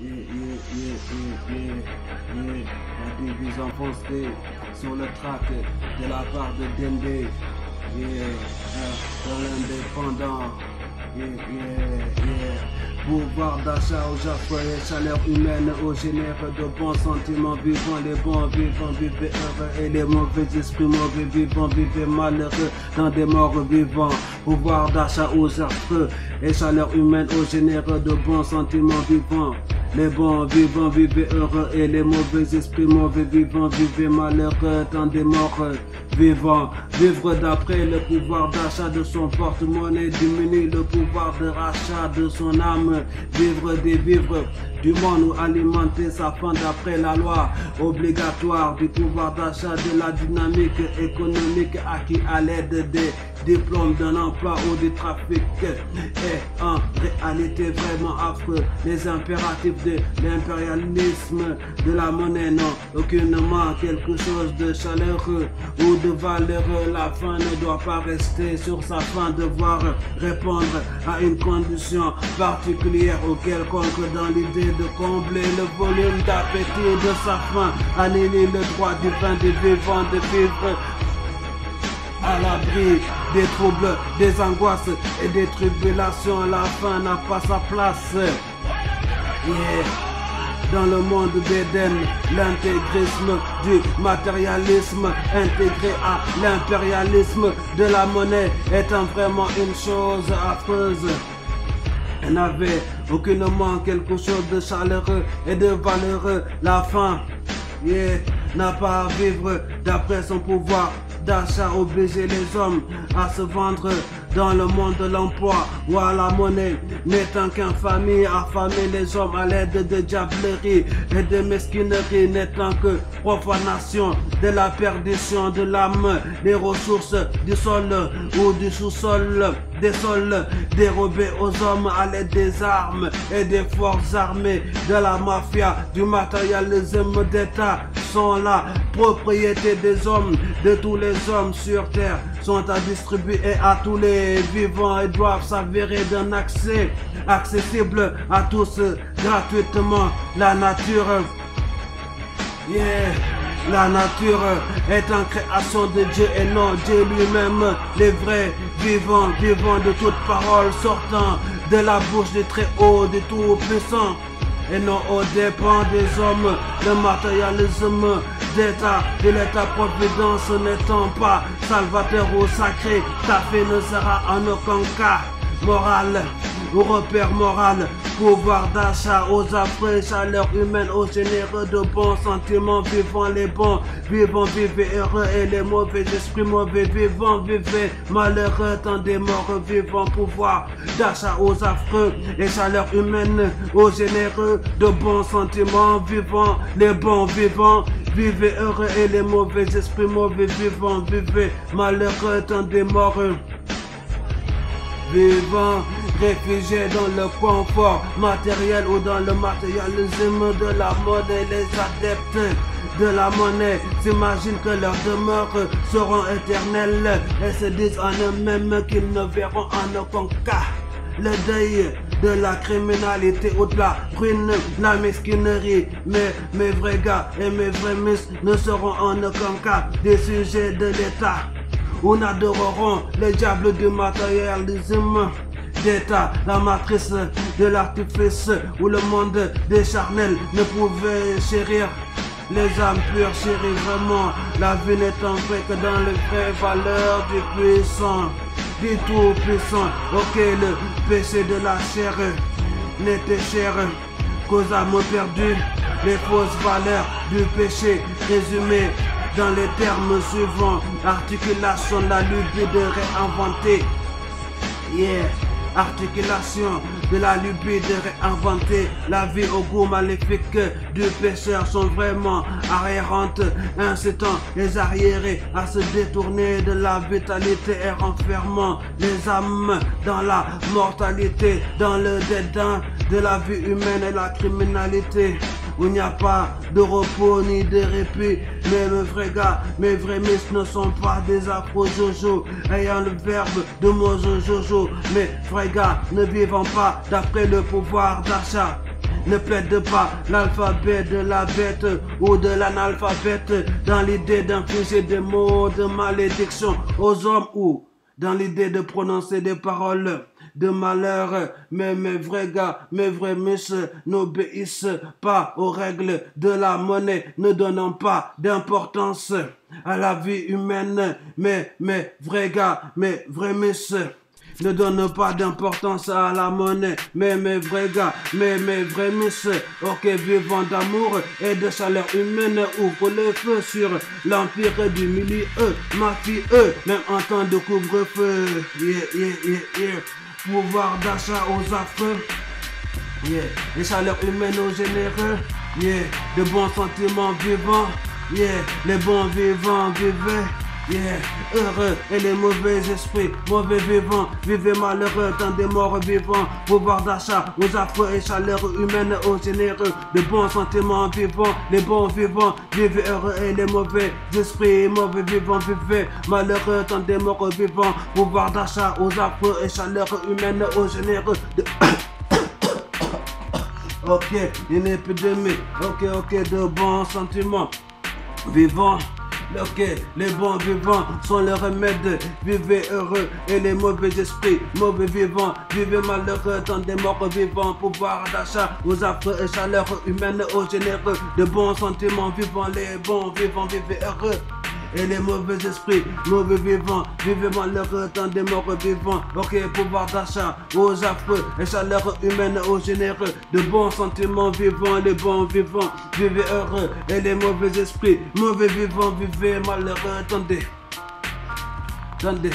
Yeah, yeah, yeah, yeah, yeah, yeah. La division foncée sur le track de la part de Dende. Dans l'indépendant. Yeah, yeah, yeah. Pouvoir d'achat aux Japon et chaleur humaine au génère de bons sentiments vivants, les bons vivants, vivez heureux et les mauvais esprits mauvais vivants, vivez malheureux dans des morts vivants. Pouvoir d'achat aux affreux et chaleur humaine au génère de bons sentiments vivants. Les bons vivants vivez heureux et les mauvais esprits mauvais vivants vivez malheureux dans des morts vivants. Vivre d'après le pouvoir d'achat de son porte-monnaie diminue le pouvoir de rachat de son âme. Vivre des vivres du monde ou alimenter sa faim d'après la loi obligatoire du pouvoir d'achat de la dynamique économique acquis à l'aide des diplômes d'un emploi ou du trafic est en réalité vraiment affreux. Les impératifs de l'impérialisme de la monnaie n'ont aucunement quelque chose de chaleureux ou de valeureux. La fin ne doit pas rester sur sa fin, devoir répondre à une condition particulière ou quelconque dans l'idée de combler le volume d'appétit de sa faim, annihiler le droit divin des vivants de vivre à l'abri des troubles, des angoisses et des tribulations. La faim n'a pas sa place. Yeah. Dans le monde d'Éden, l'intégrisme du matérialisme intégré à l'impérialisme de la monnaie étant vraiment une chose affreuse. Elle n'avait aucunement quelque chose de chaleureux et de valeureux. La faim, yeah, n'a pas à vivre d'après son pouvoir d'achat obliger les hommes à se vendre dans le monde de l'emploi. Ou à la monnaie, n'étant qu'infamie, affamer les hommes à l'aide de diablerie et de mesquinerie, n'étant que profanation de la perdition de l'âme, des ressources du sol ou du sous-sol, des sols dérobés aux hommes à l'aide des armes et des forces armées de la mafia, du matérialisme d'État sont la propriété des hommes, de tous les hommes sur terre, sont à distribuer à tous les vivants et doivent s'avérer d'un accès accessible à tous gratuitement. La nature, yeah. La nature est en création de Dieu et non Dieu lui-même, les vrais vivants, vivants de toute parole sortant de la bouche du très haut, du tout puissant et non au dépens des hommes. Le matérialisme d'État, de l'État-providence n'étant pas salvateur ou sacré, ta fait ne sera en aucun cas moral ou repère moral, pouvoir d'achat aux affreux, chaleur humaine aux généreux de bons sentiments, vivant les bons, vivant, vivez heureux et les mauvais esprits mauvais, vivant, vivez malheureux, tant des morts vivants, pouvoir. D'achat aux affreux et chaleur humaine aux généreux de bons sentiments, vivant les bons, vivants, vivez heureux et les mauvais esprits mauvais, vivant, vivez malheureux, tant des morts vivant, réfugiés dans le confort matériel ou dans le matérialisme de la mode et les adeptes de la monnaie s'imaginent que leurs demeures seront éternelles et se disent en eux-mêmes qu'ils ne verront en aucun cas le deuil de la criminalité ou de la ruine, la mesquinerie. Mais mes vrais gars et mes vrais miss ne seront en aucun cas des sujets de l'État où n'adoreront les diables du matérialisme d'État, la matrice de l'artifice, où le monde des charnels ne pouvait chérir. Les âmes pures chérir vraiment, la vie n'étant vrai que dans les vraies valeurs du puissant, du tout puissant. Ok, le péché de la chair n'était cher qu'aux âmes perdues, les fausses valeurs du péché résumées dans les termes suivants. Articulation, la lubie de réinventer. Yeah. Articulation de la lubie de réinventer la vie au goût maléfique du pécheur sont vraiment arriérantes, incitant les arriérés à se détourner de la vitalité et renfermant les âmes dans la mortalité, dans le dédain de la vie humaine et la criminalité où il n'y a pas de repos ni de répit. Mais mes vrais gars, mes vrais miss ne sont pas des afro jojo ayant le verbe de mozo jojo. Mes vrais gars ne vivant pas d'après le pouvoir d'achat ne plaide pas l'alphabet de la bête ou de l'analphabète dans l'idée d'infliger des mots de malédiction aux hommes ou dans l'idée de prononcer des paroles de malheur. Mais mes vrais gars, mes vrais miss n'obéissent pas aux règles de la monnaie, ne donnant pas d'importance à la vie humaine. Mais mes vrais gars, mes vrais miss ne donne pas d'importance à la monnaie, mais mes vrais gars, mais mes vrais miss, ok, vivant d'amour et de chaleur humaine, ouvre le feu sur l'empire du milieu, ma fille, même en temps de couvre-feu, yeah, yeah, yeah, yeah, pouvoir d'achat aux affreux, yeah, les chaleurs humaines aux généreux, yeah, de bons sentiments vivants, yeah, les bons vivants vivaient. Yeah, heureux et les mauvais esprits, mauvais vivants, vivez malheureux dans des morts vivants, pouvoir d'achat aux affreux et chaleur humaine aux généreux, de bons sentiments vivants, les bons vivants, vivez heureux et les mauvais esprits, mauvais vivants, vivez malheureux dans des morts vivants, pouvoir d'achat aux affreux et chaleur humaine aux généreux. De... ok, une épidémie, ok, ok, de bons sentiments vivants. Ok, les bons vivants sont le remède. Vivez heureux et les mauvais esprits, mauvais vivants, vivez malheureux dans des morts vivants. Pouvoir d'achat aux affreux et chaleur humaine aux généreux. De bons sentiments vivants, les bons vivants, vivez heureux et les mauvais esprits, mauvais vivants, vivez malheureux dans des morts vivants. Ok, pouvoir d'achat aux affreux et chaleur humaine aux généreux, de bons sentiments vivants, les bons vivants, vivez heureux et les mauvais esprits, mauvais vivants, vivez malheureux. Attendez, attendez,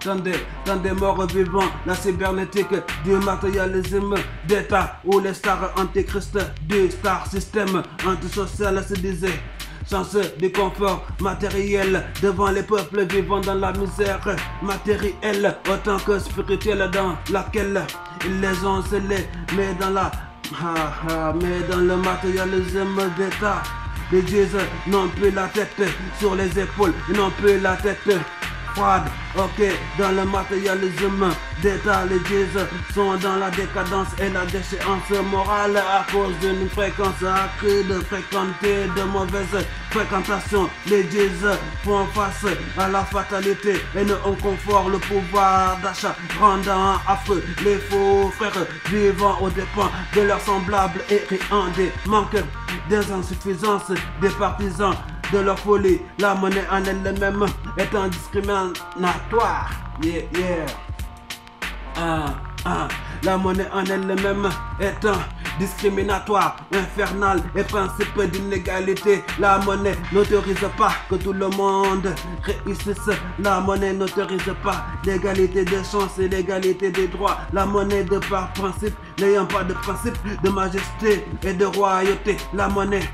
attendez. Dans des morts vivants, la cybernétique du matérialisme d'État ou les stars antichrist du star système antisocial se disait chance du confort matériel devant les peuples vivant dans la misère matérielle autant que spirituelle dans laquelle ils les ont scellés mais dans la mais dans le matérialisme d'état. Les dieux n'ont plus la tête sur les épaules ils n'ont plus la tête Ok, dans le matérialisme d'état, les dieux sont dans la décadence et la déchéance morale à cause d'une fréquence accrue de fréquenter de mauvaises fréquentations. Les dieux font face à la fatalité et ne ont confort le pouvoir d'achat, rendant affreux les faux frères vivant aux dépens de leurs semblables et créant des manques, des insuffisances, des partisans de leur folie. La monnaie en elle-même étant discriminatoire. Yeah, yeah. Ah, ah. La monnaie en elle-même étant discriminatoire, infernal et principe d'inégalité. La monnaie n'autorise pas que tout le monde réussisse. La monnaie n'autorise pas l'égalité des chances et l'égalité des droits. La monnaie de par principe, n'ayant pas de principe de majesté et de royauté. La monnaie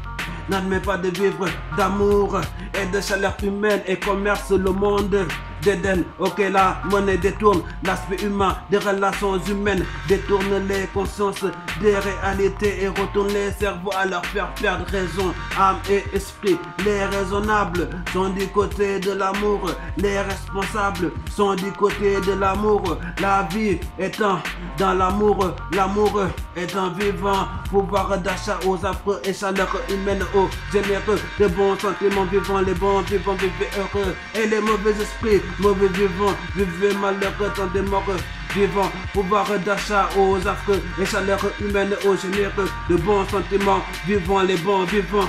n'admet pas de vivre d'amour et de chaleur humaine et commerce le monde d'Eden. Ok, la monnaie détourne l'aspect humain des relations humaines, détourne les consciences des réalités et retourne les cerveaux à leur faire perdre raison, âme et esprit. Les raisonnables sont du côté de l'amour, les responsables sont du côté de l'amour. La vie étant dans l'amour, l'amour étant vivant, pouvoir d'achat aux affreux et chaleur humaine aux généreux, de bons sentiments vivants, les bons vivants, vivez heureux. Et les mauvais esprits mauvais vivants, vivez malheureux dans des morts vivants, pouvoir d'achat aux affreux et chaleur humaine aux généreux, de bons sentiments, vivants les bons vivants.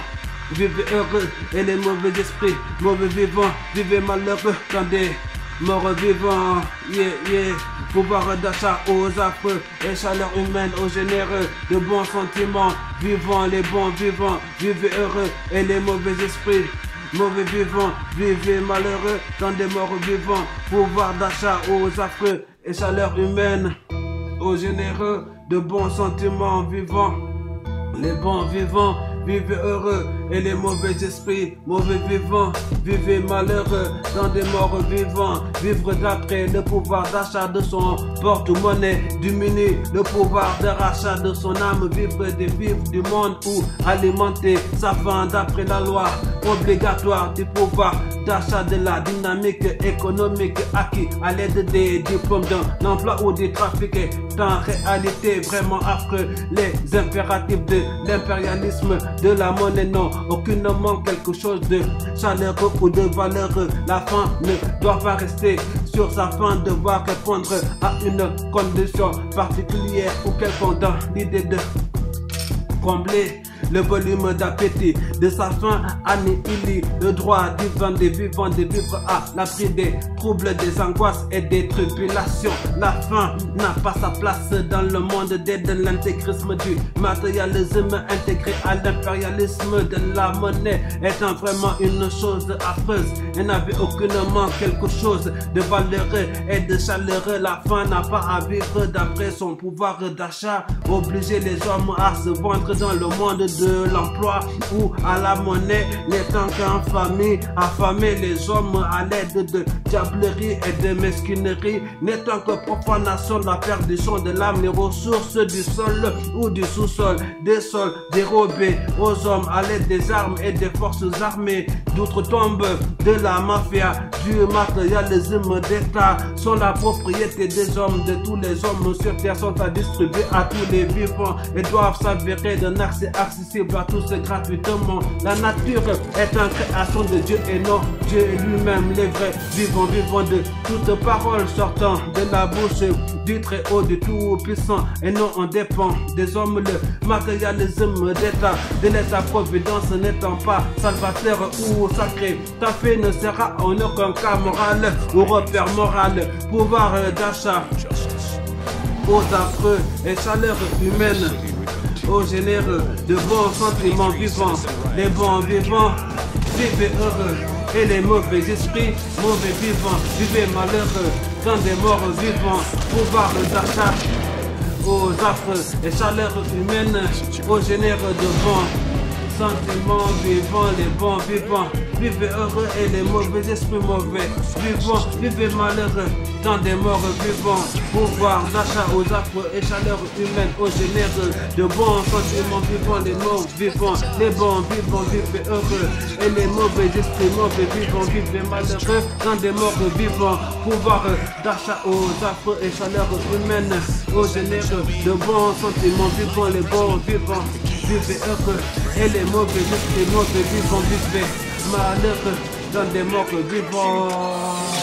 Vivez heureux. Et les mauvais esprits, mauvais vivants, vivez malheureux dans des morts vivants, yeah, yeah. Pouvoir d'achat aux affreux et chaleur humaine aux généreux, de bons sentiments, vivants les bons vivants, vivez heureux et les mauvais esprits, mauvais vivants, vivez malheureux dans des morts vivants, pouvoir d'achat aux affreux et chaleur humaine, aux généreux, de bons sentiments vivants, les bons vivants, vivez heureux et les mauvais esprits, mauvais vivants, vivez malheureux dans des morts vivants, vivre d'après le pouvoir d'achat de son porte-monnaie, diminuer le pouvoir de rachat de son âme, vivre des vivres du monde ou alimenter sa faim d'après la loi obligatoire du pouvoir d'achat de la dynamique économique acquis à l'aide des diplômes d'un emploi ou des trafics est en réalité vraiment affreux. Les impératifs de l'impérialisme de la monnaie n'ont aucunement quelque chose de chaleureux ou de valeureux. La fin ne doit pas rester sur sa fin, devoir répondre à une condition particulière ou quelconque dans l'idée de combler le volume d'appétit de sa faim annihile le droit divin des vivants de vivre à l'abri des troubles, des angoisses et des tribulations. La faim n'a pas sa place dans le monde de l'intégrisme du matérialisme intégré à l'impérialisme de la monnaie étant vraiment une chose affreuse et n'avait aucunement quelque chose de valeureux et de chaleureux. La faim n'a pas à vivre d'après son pouvoir d'achat, obliger les hommes à se vendre dans le monde de l'emploi ou à la monnaie, n'étant qu'en famille, affamer les hommes à l'aide de et de mesquinerie, n'étant que profanation la perdition de l'âme, les ressources du sol ou du sous-sol, des sols dérobés aux hommes à l'aide des armes et des forces armées, d'outre-tombe de la mafia, du matérialisme d'État, sont la propriété des hommes, de tous les hommes sur terre sont à distribuer à tous les vivants et doivent s'avérer d'un accès accessible à tous gratuitement. La nature est une création de Dieu et non Dieu lui-même, les vrais vivants, vivants de toute parole sortant de la bouche. Du très haut, du tout puissant et non on dépend des hommes. Le matérialisme d'État, de l'État-providence n'étant pas salvateur ou sacré, ta fait ne sera en aucun cas moral ou repère moral, pouvoir d'achat aux affreux et chaleur humaine aux généreux, de bons sentiments vivants, les bons vivants, vivez heureux, et les mauvais esprits, mauvais vivants, vivez malheureux, dans des morts vivants, pouvoir d'achat, aux affreux et chaleurs humaines, aux généreux de bons sentiments vivants, les bons vivants, vivez heureux et les mauvais esprits mauvais, vivants, vivez malheureux, dans des morts vivants, pouvoir d'achat aux affreux et chaleur humaine, aux généreux, de bons sentiments vivants, les morts vivants, les bons vivants, vivez heureux, et les mauvais esprits mauvais vivants, vivez malheureux, dans des morts vivants, pouvoir d'achat aux affreux et chaleur humaine, aux généreux, de bons sentiments vivants, les bons vivants, vivez heureux, et les mauvais esprits mauvais vivants, vivez malheureux, dans des morts vivants.